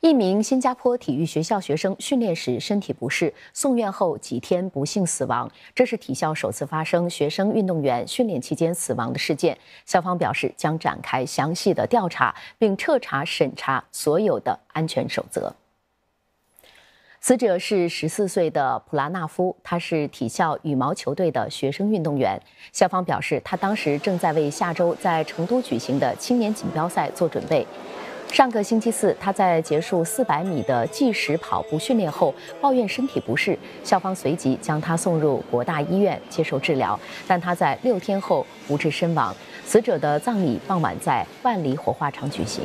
一名新加坡体育学校学生训练时身体不适，送院后几天不幸死亡。这是体校首次发生学生运动员训练期间死亡的事件。校方表示将展开详细的调查，并彻查审查所有的安全守则。死者是十四岁的普拉纳夫，他是体校羽毛球队的学生运动员。校方表示，他当时正在为下周在成都举行的青年锦标赛做准备。上个星期四，他在结束400米的计时跑步训练后，抱怨身体不适，校方随即将他送入国大医院接受治疗，但他在六天后不治身亡。死者的葬礼傍晚在万里火化场举行。